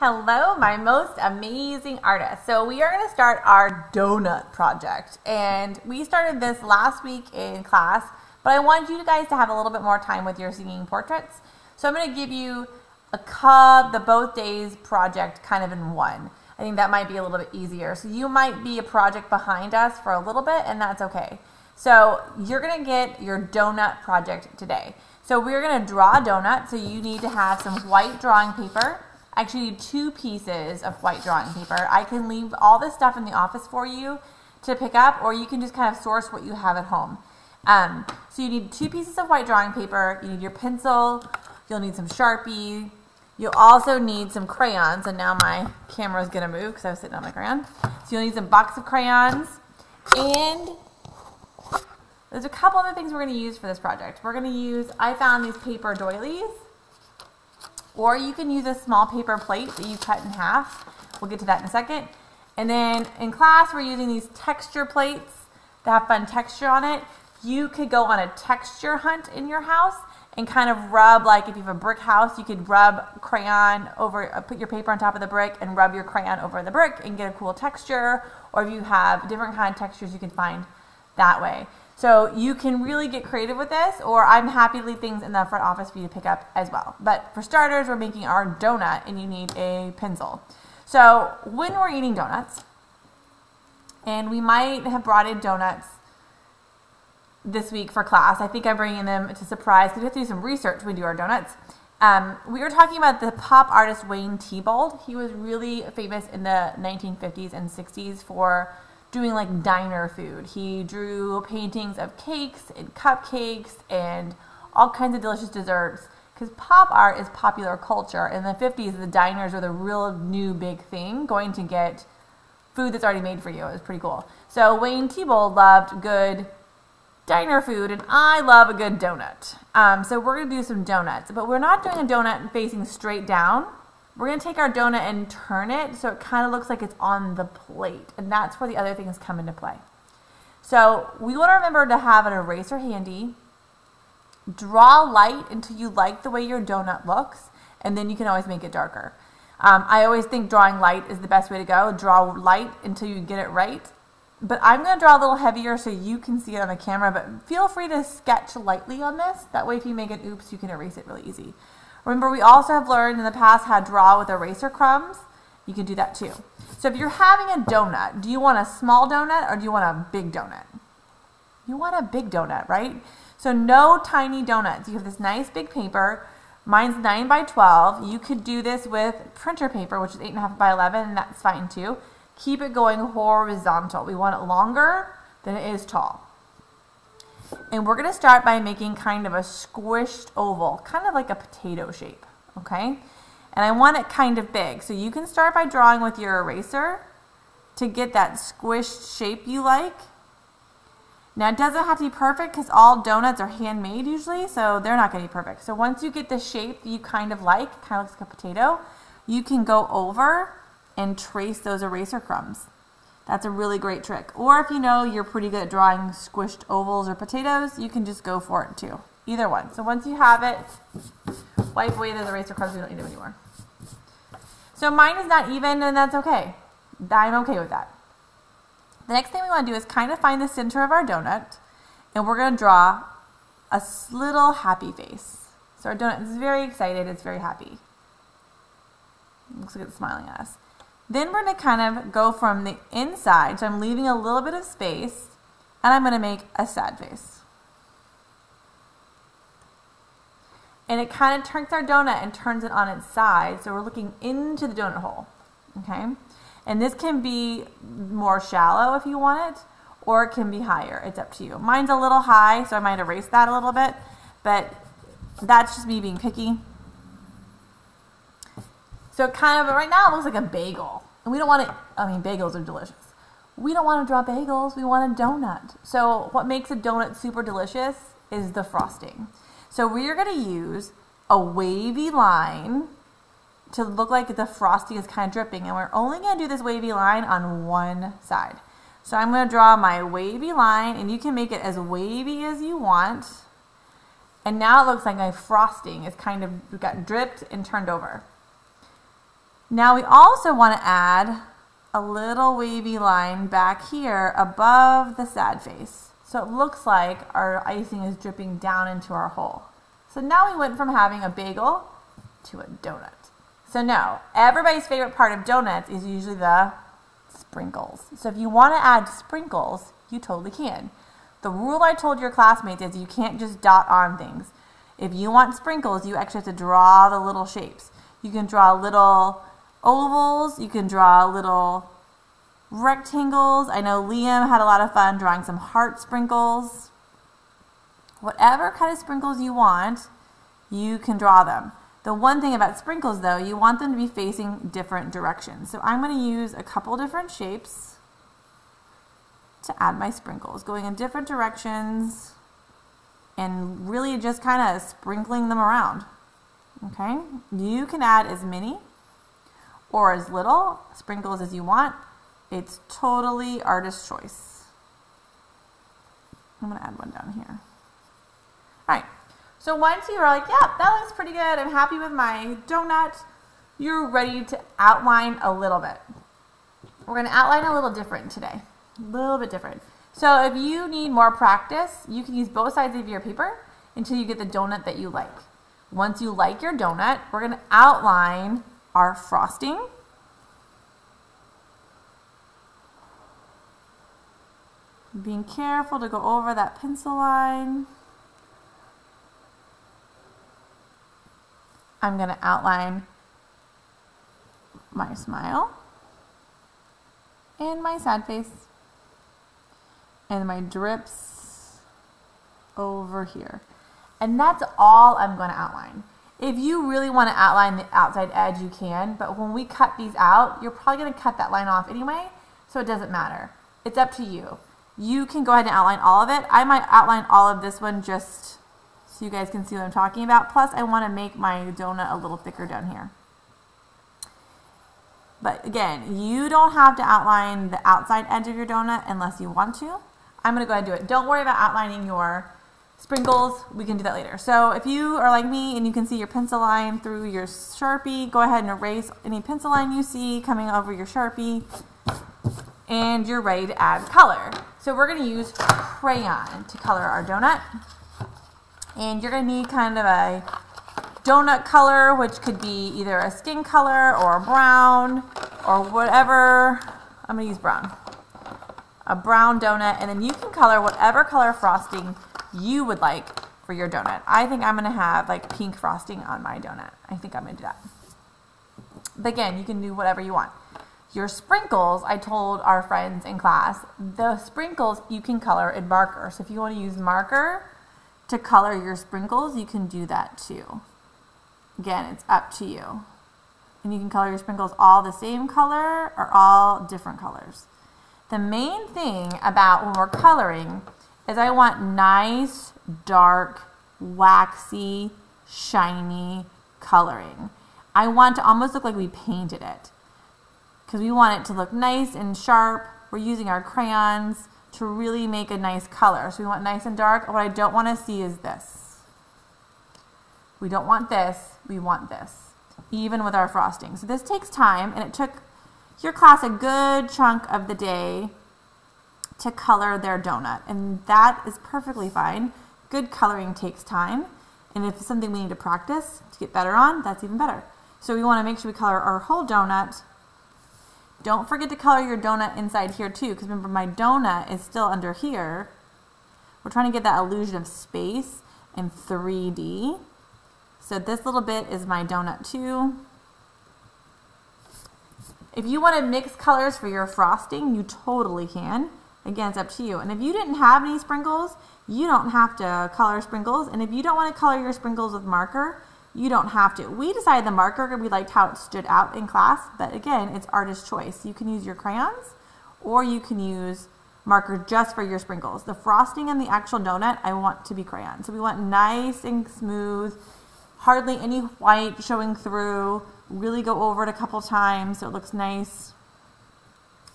Hello, my most amazing artist. So we are going to start our donut project. And we started this last week in class, but I want you guys to have a little bit more time with your singing portraits. So I'm going to give you a cub, the both days project kind of in one. I think that might be a little bit easier. So you might be a project behind us for a little bit, and that's okay. So you're going to get your donut project today. So we're going to draw a donut. So you need to have some white drawing paper actually two pieces of white drawing paper. I can leave all this stuff in the office for you to pick up, or you can just kind of source what you have at home. Um, so you need two pieces of white drawing paper, you need your pencil, you'll need some Sharpie, you'll also need some crayons, and now my camera is to move because I was sitting on the crayon. So you'll need some box of crayons, and there's a couple other things we're to use for this project. We're to use, I found these paper doilies, or you can use a small paper plate that you cut in half. We'll get to that in a second. And then in class, we're using these texture plates that have fun texture on it. You could go on a texture hunt in your house and kind of rub, like if you have a brick house, you could rub crayon over, uh, put your paper on top of the brick and rub your crayon over the brick and get a cool texture. Or if you have different kind of textures, you can find that way. So you can really get creative with this, or I'm happy to leave things in the front office for you to pick up as well. But for starters, we're making our donut, and you need a pencil. So when we're eating donuts, and we might have brought in donuts this week for class. I think I'm bringing them to surprise because we have to do some research when we do our donuts. Um, we were talking about the pop artist Wayne Thiebaud. He was really famous in the 1950s and 60s for doing like diner food. He drew paintings of cakes and cupcakes and all kinds of delicious desserts because pop art is popular culture. In the 50s, the diners were the real new big thing, going to get food that's already made for you. It was pretty cool. So Wayne Thiebaud loved good diner food, and I love a good donut. Um, so we're going to do some donuts, but we're not doing a donut facing straight down. We're going to take our donut and turn it so it kind of looks like it's on the plate. And that's where the other things come into play. So we want to remember to have an eraser handy. Draw light until you like the way your donut looks. And then you can always make it darker. Um, I always think drawing light is the best way to go. Draw light until you get it right. But I'm going to draw a little heavier so you can see it on the camera. But feel free to sketch lightly on this. That way if you make an oops, you can erase it really easy. Remember, we also have learned in the past how to draw with eraser crumbs. You can do that too. So if you're having a donut, do you want a small donut or do you want a big donut? You want a big donut, right? So no tiny donuts. You have this nice big paper. Mine's 9 by 12. You could do this with printer paper, which is 8.5 by 11, and that's fine too. Keep it going horizontal. We want it longer than it is tall. And we're going to start by making kind of a squished oval, kind of like a potato shape, okay? And I want it kind of big. So you can start by drawing with your eraser to get that squished shape you like. Now it doesn't have to be perfect because all donuts are handmade usually, so they're not going to be perfect. So once you get the shape you kind of like, kind of looks like a potato, you can go over and trace those eraser crumbs. That's a really great trick. Or if you know you're pretty good at drawing squished ovals or potatoes, you can just go for it too. Either one. So once you have it, wipe away the eraser crumbs. We don't need them anymore. So mine is not even, and that's okay. I'm okay with that. The next thing we want to do is kind of find the center of our donut, and we're going to draw a little happy face. So our donut is very excited. It's very happy. looks like it's smiling at us. Then we're going to kind of go from the inside, so I'm leaving a little bit of space, and I'm going to make a sad face. And it kind of turns our donut and turns it on its side, so we're looking into the donut hole, okay? And this can be more shallow if you want it, or it can be higher. It's up to you. Mine's a little high, so I might erase that a little bit, but that's just me being picky. So it kind of, right now it looks like a bagel. And we don't want to, I mean, bagels are delicious. We don't want to draw bagels, we want a donut. So what makes a donut super delicious is the frosting. So we are going to use a wavy line to look like the frosting is kind of dripping. And we're only going to do this wavy line on one side. So I'm going to draw my wavy line, and you can make it as wavy as you want. And now it looks like my frosting is kind of got dripped and turned over. Now we also want to add a little wavy line back here above the sad face. So it looks like our icing is dripping down into our hole. So now we went from having a bagel to a donut. So no, everybody's favorite part of donuts is usually the sprinkles. So if you want to add sprinkles, you totally can. The rule I told your classmates is you can't just dot on things. If you want sprinkles, you actually have to draw the little shapes. You can draw little ovals, you can draw little rectangles. I know Liam had a lot of fun drawing some heart sprinkles. Whatever kind of sprinkles you want, you can draw them. The one thing about sprinkles though, you want them to be facing different directions. So I'm going to use a couple different shapes to add my sprinkles, going in different directions and really just kind of sprinkling them around. Okay, you can add as many or as little sprinkles as you want. It's totally artist choice. I'm to add one down here. All right, so once you're like, yeah, that looks pretty good, I'm happy with my donut, you're ready to outline a little bit. We're to outline a little different today, a little bit different. So if you need more practice, you can use both sides of your paper until you get the donut that you like. Once you like your donut, we're to outline our frosting. Being careful to go over that pencil line. I'm going to outline my smile and my sad face and my drips over here. And that's all I'm going to outline. If you really want to outline the outside edge, you can, but when we cut these out, you're probably going to cut that line off anyway, so it doesn't matter. It's up to you. You can go ahead and outline all of it. I might outline all of this one just so you guys can see what I'm talking about. Plus, I want to make my donut a little thicker down here. But again, you don't have to outline the outside edge of your donut unless you want to. I'm going to go ahead and do it. Don't worry about outlining your sprinkles. We can do that later. So if you are like me and you can see your pencil line through your Sharpie, go ahead and erase any pencil line you see coming over your Sharpie. And you're ready to add color. So we're going to use crayon to color our donut. And you're going to need kind of a donut color, which could be either a skin color or brown or whatever. I'm going to use brown. A brown donut. And then you can color whatever color frosting you would like for your donut. I think I'm going to have like pink frosting on my donut. I think I'm going to do that. But again, you can do whatever you want. Your sprinkles, I told our friends in class, the sprinkles you can color in marker. So if you want to use marker, to color your sprinkles, you can do that too. Again, it's up to you. And you can color your sprinkles all the same color or all different colors. The main thing about when we're coloring is I want nice, dark, waxy, shiny coloring. I want to almost look like we painted it because we want it to look nice and sharp. We're using our crayons to really make a nice color. So we want nice and dark. What I don't want to see is this. We don't want this, we want this, even with our frosting. So this takes time, and it took your class a good chunk of the day to color their donut, and that is perfectly fine. Good coloring takes time, and if it's something we need to practice to get better on, that's even better. So we want to make sure we color our whole donut don't forget to color your donut inside here too, because remember my donut is still under here. We're trying to get that illusion of space in 3D. So this little bit is my donut too. If you want to mix colors for your frosting, you totally can. Again, it's up to you. And if you didn't have any sprinkles, you don't have to color sprinkles. And if you don't want to color your sprinkles with marker, you don't have to. We decided the marker, we liked how it stood out in class, but again, it's artist choice. You can use your crayons or you can use marker just for your sprinkles. The frosting and the actual donut, I want to be crayon. So we want nice and smooth, hardly any white showing through, really go over it a couple times so it looks nice,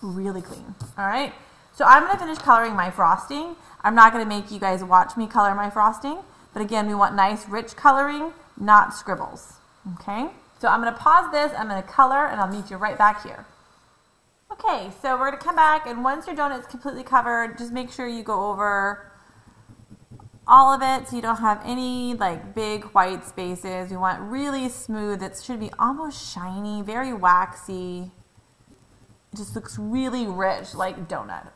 really clean. All right, so I'm gonna finish coloring my frosting. I'm not gonna make you guys watch me color my frosting, but again, we want nice rich coloring not scribbles. Okay? So I'm going to pause this, I'm going to color, and I'll meet you right back here. Okay, so we're going to come back, and once your donut's completely covered, just make sure you go over all of it so you don't have any like big white spaces. We want really smooth. It should be almost shiny, very waxy. It just looks really rich, like donut,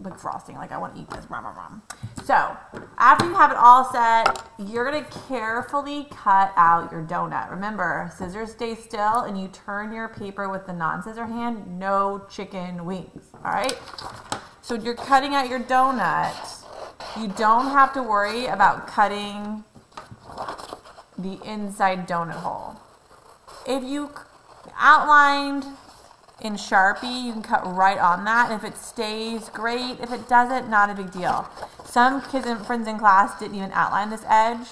like frosting. Like I want to eat this. Rum, rum, rum. So after you have it all set, you're gonna carefully cut out your donut. Remember, scissors stay still, and you turn your paper with the non-scissor hand. No chicken wings. All right. So you're cutting out your donut you don't have to worry about cutting the inside donut hole. If you outlined in Sharpie, you can cut right on that. If it stays, great. If it doesn't, not a big deal. Some kids and friends in class didn't even outline this edge.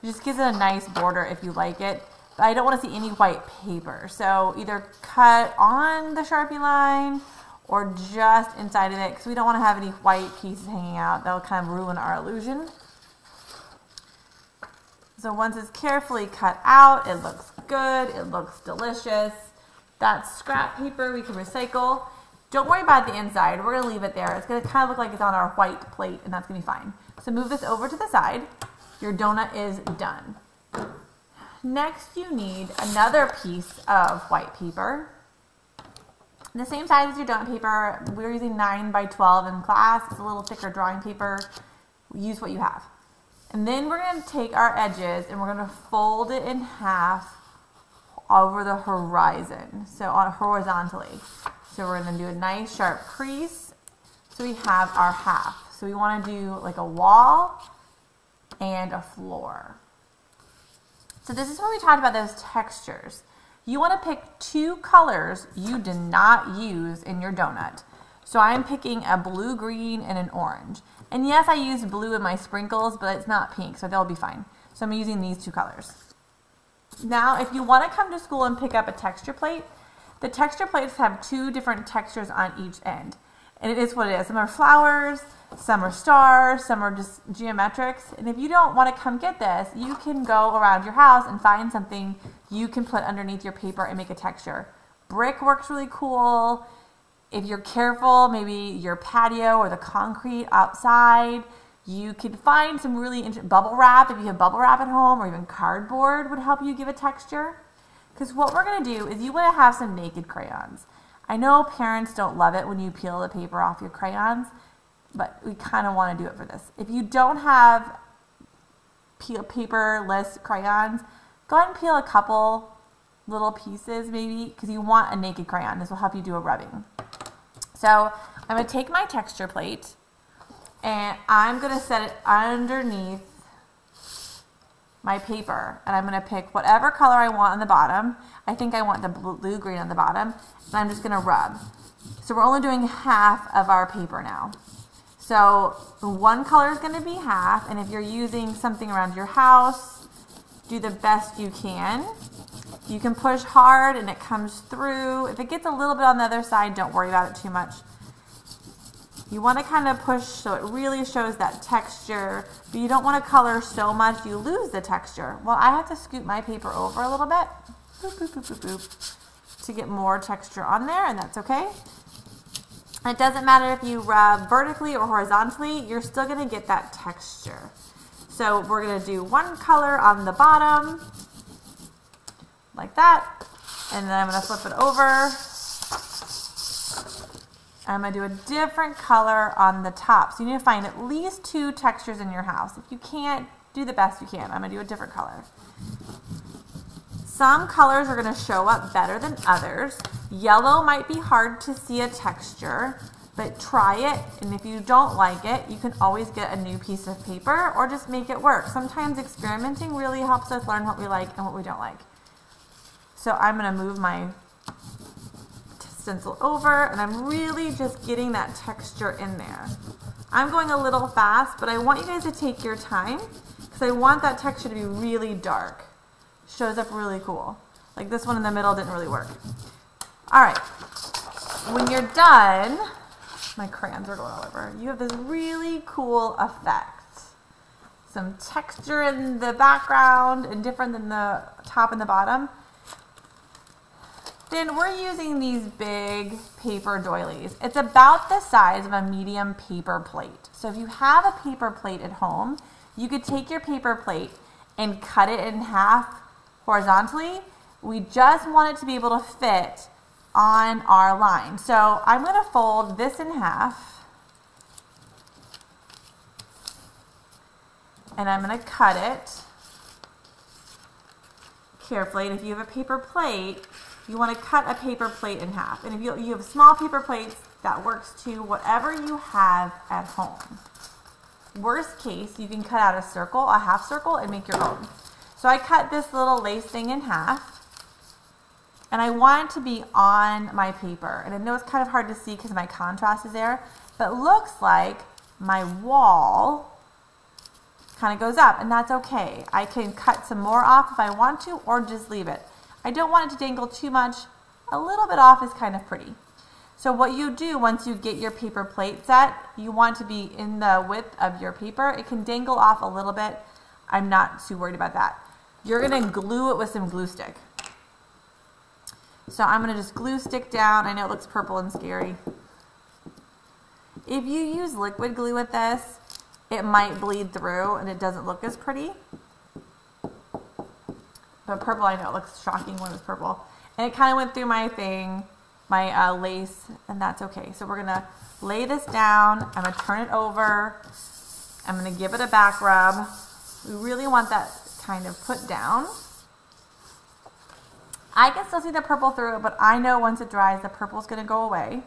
It just gives it a nice border if you like it. But I don't want to see any white paper. So either cut on the Sharpie line or just inside of it because we don't want to have any white pieces hanging out. That'll kind of ruin our illusion. So once it's carefully cut out, it looks good, it looks delicious. That's scrap paper we can recycle. Don't worry about the inside, we're gonna leave it there. It's gonna kind of look like it's on our white plate and that's gonna be fine. So move this over to the side. Your donut is done. Next you need another piece of white paper the same size as your donut paper. We're using 9 by 12 in class. It's a little thicker drawing paper. Use what you have. And then we're going to take our edges and we're going to fold it in half over the horizon, so on horizontally. So we're going to do a nice sharp crease so we have our half. So we want to do like a wall and a floor. So this is where we talked about those textures. You want to pick two colors you did not use in your donut. So I'm picking a blue, green, and an orange. And yes, I used blue in my sprinkles, but it's not pink, so they'll be fine. So I'm using these two colors. Now, if you want to come to school and pick up a texture plate, the texture plates have two different textures on each end. And it is what it is. Some are flowers, some are stars, some are just geometrics. And if you don't want to come get this, you can go around your house and find something you can put underneath your paper and make a texture. Brick works really cool. If you're careful, maybe your patio or the concrete outside, you can find some really interesting bubble wrap. If you have bubble wrap at home or even cardboard would help you give a texture. Because what we're going to do is you want to have some naked crayons. I know parents don't love it when you peel the paper off your crayons, but we kind of want to do it for this. If you don't have peel paperless crayons, Go ahead and peel a couple little pieces maybe because you want a naked crayon. This will help you do a rubbing. So I'm going to take my texture plate and I'm going to set it underneath my paper and I'm going to pick whatever color I want on the bottom. I think I want the blue green on the bottom and I'm just going to rub. So we're only doing half of our paper now. So one color is going to be half and if you're using something around your house do the best you can. You can push hard and it comes through. If it gets a little bit on the other side, don't worry about it too much. You want to kind of push so it really shows that texture, but you don't want to color so much you lose the texture. Well, I have to scoot my paper over a little bit boop, boop, boop, boop, to get more texture on there, and that's okay. It doesn't matter if you rub vertically or horizontally, you're still going to get that texture. So we're going to do one color on the bottom, like that. And then I'm going to flip it over. Um, I'm going to do a different color on the top. So you need to find at least two textures in your house. If you can't, do the best you can. I'm going to do a different color. Some colors are going to show up better than others. Yellow might be hard to see a texture but try it and if you don't like it you can always get a new piece of paper or just make it work sometimes experimenting really helps us learn what we like and what we don't like so I'm going to move my stencil over and I'm really just getting that texture in there I'm going a little fast but I want you guys to take your time because I want that texture to be really dark shows up really cool like this one in the middle didn't really work all right when you're done my crayons are going all over. You have this really cool effect. Some texture in the background and different than the top and the bottom. Then we're using these big paper doilies. It's about the size of a medium paper plate. So if you have a paper plate at home, you could take your paper plate and cut it in half horizontally. We just want it to be able to fit on our line. So I'm going to fold this in half. And I'm going to cut it carefully. And if you have a paper plate, you want to cut a paper plate in half. And if you, you have small paper plates, that works too, whatever you have at home. Worst case, you can cut out a circle, a half circle, and make your own. So I cut this little lace thing in half. And I want it to be on my paper. And I know it's kind of hard to see because my contrast is there, but looks like my wall kind of goes up, and that's okay. I can cut some more off if I want to, or just leave it. I don't want it to dangle too much. A little bit off is kind of pretty. So what you do once you get your paper plate set, you want to be in the width of your paper. It can dangle off a little bit. I'm not too worried about that. You're gonna glue it with some glue stick. So I'm gonna just glue stick down. I know it looks purple and scary. If you use liquid glue with this, it might bleed through and it doesn't look as pretty. But purple, I know, it looks shocking when it's purple. And it kind of went through my thing, my uh, lace, and that's okay. So we're going to lay this down. I'm going to turn it over. I'm going to give it a back rub. We really want that kind of put down. I can still see the purple through it, but I know once it dries, the purple's going to go away.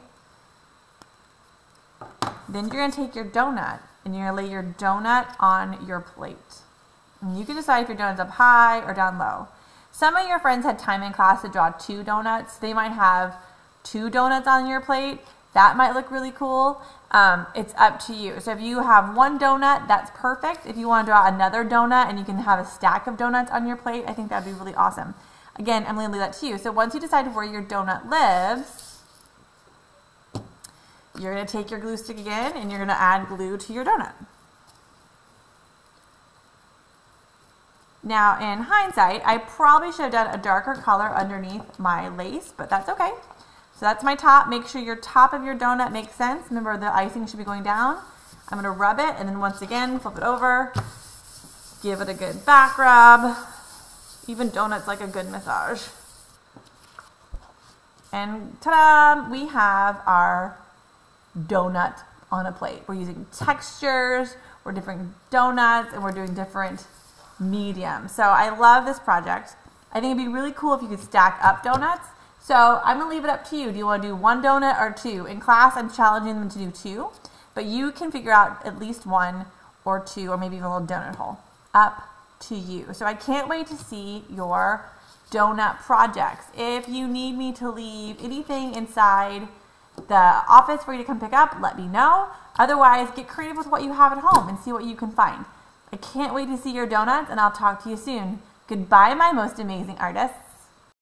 Then you're going to take your donut and you're going to lay your donut on your plate. And you can decide if your donut's up high or down low. Some of your friends had time in class to draw two donuts. They might have two donuts on your plate. That might look really cool. Um, it's up to you. So if you have one donut, that's perfect. If you want to draw another donut and you can have a stack of donuts on your plate, I think that'd be really awesome. Again, I'm to leave that to you. So once you decide where your donut lives, you're going to take your glue stick again and you're going to add glue to your donut. Now, in hindsight, I probably should have done a darker color underneath my lace, but that's okay. So that's my top. Make sure your top of your donut makes sense. Remember, the icing should be going down. I'm going to rub it, and then once again, flip it over. Give it a good back rub. Even donuts like a good massage. And ta-da! We have our donut on a plate. We're using textures, we're different donuts, and we're doing different medium. So I love this project. I think it'd be really cool if you could stack up donuts. So I'm gonna leave it up to you. Do you wanna do one donut or two? In class, I'm challenging them to do two, but you can figure out at least one or two, or maybe even a little donut hole. Up to you. So I can't wait to see your donut projects. If you need me to leave anything inside the office for you to come pick up, let me know. Otherwise, get creative with what you have at home and see what you can find. I can't wait to see your donuts, and I'll talk to you soon. Goodbye, my most amazing artists.